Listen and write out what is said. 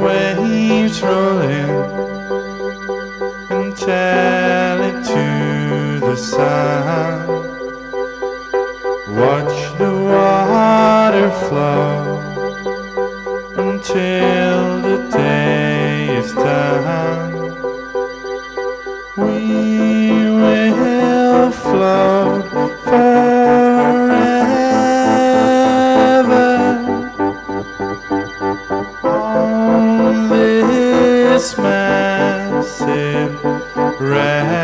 waves roll in and tell it to the sun. Watch the water flow until the day is done. We this massive record.